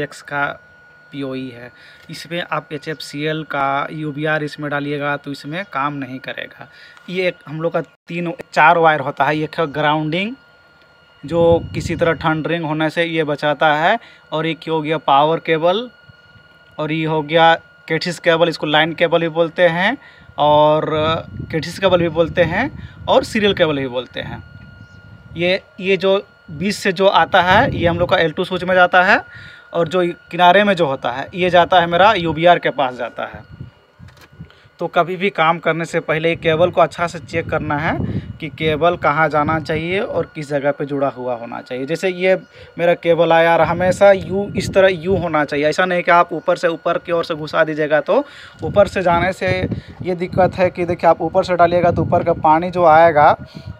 X का P है। इसमें आप एच एफ़ सी एल का यू बी आर इसमें डालिएगा तो इसमें काम नहीं करेगा। ये एक हम लोग का तीन, चार वायर होता है। एक है ग्राउंडिंग, जो किसी तरह ठंडरिंग होने से ये बचाता है। और एक हो गया पावर केबल, और ये हो गया केठिस केबल, इसको लाइन केबल भी बोलते हैं, और केठिस केबल भी बोलते हैं, और सीरियल केबल भी बोलते हैं। ये ये जो बीच से जो आता है, ये हम लोग का एल टू स्विच में जाता है। और जो किनारे में जो होता है, ये जाता है मेरा यू के पास जाता है। तो कभी भी काम करने से पहले केबल को अच्छा से चेक करना है कि केबल कहाँ जाना चाहिए और किस जगह पे जुड़ा हुआ होना चाहिए। जैसे ये मेरा केबल आया और हमेशा यू इस तरह यू होना चाहिए। ऐसा नहीं कि आप ऊपर से ऊपर की ओर से घुसा दीजिएगा तो ऊपर से जाने से ये दिक्कत है कि देखिए आप ऊपर से डालिएगा तो ऊपर का पानी जो आएगा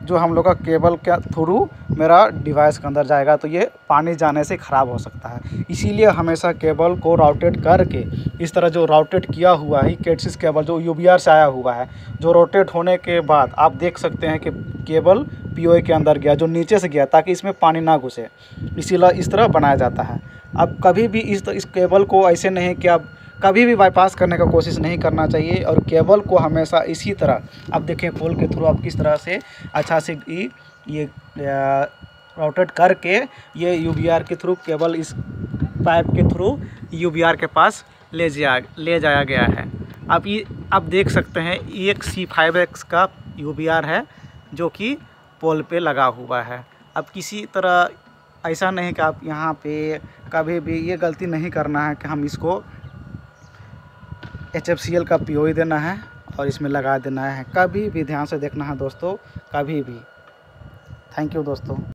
जो हम लोग का केबल के थ्रू मेरा डिवाइस के अंदर जाएगा तो ये पानी जाने से ख़राब हो सकता है। इसीलिए हमेशा केबल को राउटेड करके इस तरह जो राउटेड किया हुआ है केटसिस केबल, जो यू से आया हुआ है, जो रोटेट होने के बाद आप देख सकते हैं कि केबल पी के अंदर गया, जो नीचे से गया, ताकि इसमें पानी ना घुसे। इसीलिए इस तरह बनाया जाता है। अब कभी भी इस इस केबल को ऐसे नहीं कि आप कभी भी बाईपास करने का कोशिश नहीं करना चाहिए और केबल को हमेशा इसी तरह, अब देखें पोल के थ्रू आप किस तरह से अच्छा से ये राउटेड करके ये यू के थ्रू केबल इस पाइप के थ्रू यू के पास ले जाया ले जाया गया है। अब ये आप देख सकते हैं एक सी फाइव एक्स का यू है, जो कि पोल पे लगा हुआ है। अब किसी तरह, ऐसा नहीं कि आप यहाँ पे कभी भी ये गलती नहीं करना है कि हम इसको एच एफ़ सी एल का पी देना है और इसमें लगा देना है। कभी भी ध्यान से देखना है दोस्तों, कभी भी। थैंक यू दोस्तों।